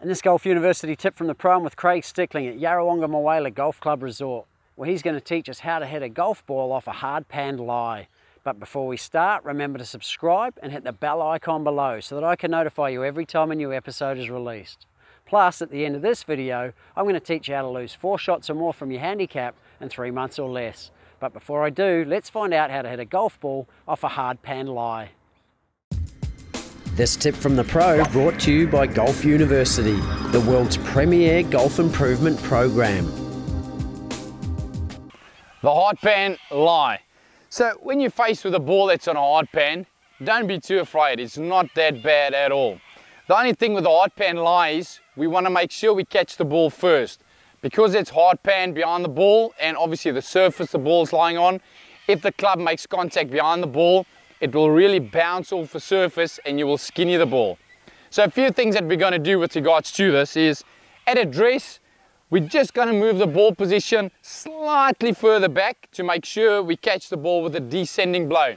In this Golf University tip from the pro, I'm with Craig Stickling at Yarrawonga Mulwala Golf Club Resort, where he's going to teach us how to hit a golf ball off a hard panned lie. But before we start, remember to subscribe and hit the bell icon below so that I can notify you every time a new episode is released. Plus, at the end of this video, I'm going to teach you how to lose four shots or more from your handicap in three months or less. But before I do, let's find out how to hit a golf ball off a hard panned lie. This tip from the pro brought to you by Golf University, the world's premier golf improvement program. The hard pan lie. So when you're faced with a ball that's on a hard pan, don't be too afraid. It's not that bad at all. The only thing with the hard pan lie is we want to make sure we catch the ball first. Because it's hard pan behind the ball and obviously the surface the ball's lying on, if the club makes contact behind the ball, it will really bounce off the surface and you will skinny the ball. So a few things that we're going to do with regards to this is at address, we're just going to move the ball position slightly further back to make sure we catch the ball with a descending blow.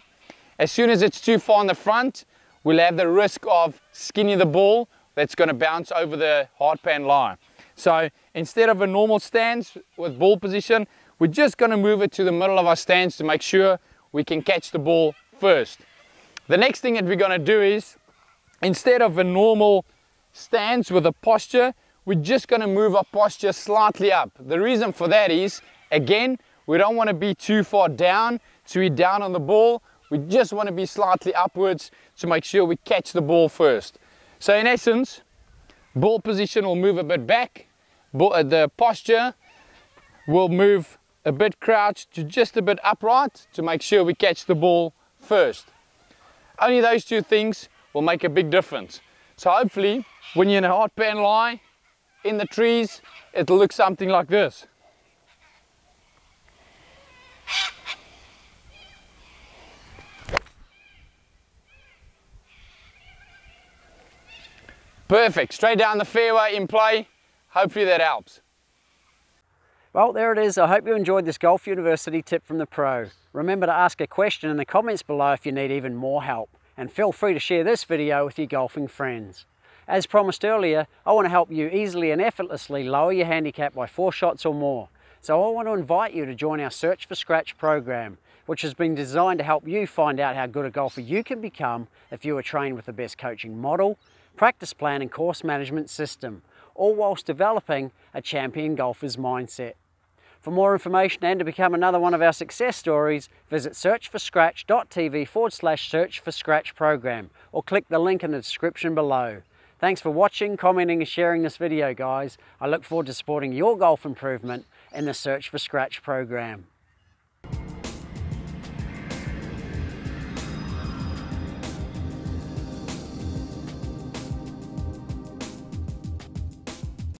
As soon as it's too far in the front, we'll have the risk of skinny the ball that's going to bounce over the hard pan line. So instead of a normal stance with ball position, we're just going to move it to the middle of our stance to make sure we can catch the ball first. The next thing that we're going to do is, instead of a normal stance with a posture, we're just going to move our posture slightly up. The reason for that is, again, we don't want to be too far down to be down on the ball. We just want to be slightly upwards to make sure we catch the ball first. So in essence, ball position will move a bit back. Uh, the posture will move a bit crouched to just a bit upright to make sure we catch the ball first. Only those two things will make a big difference. So hopefully when you're in a hard pan lie in the trees, it'll look something like this. Perfect, straight down the fairway in play. Hopefully that helps. Well, there it is. I hope you enjoyed this Golf University tip from the pro. Remember to ask a question in the comments below if you need even more help. And feel free to share this video with your golfing friends. As promised earlier, I want to help you easily and effortlessly lower your handicap by four shots or more. So I want to invite you to join our Search for Scratch program, which has been designed to help you find out how good a golfer you can become if you are trained with the best coaching model, practice plan and course management system, all whilst developing a champion golfer's mindset. For more information and to become another one of our success stories, visit searchforscratch.tv forward slash search for scratch program or click the link in the description below. Thanks for watching, commenting and sharing this video guys. I look forward to supporting your golf improvement in the Search for Scratch program.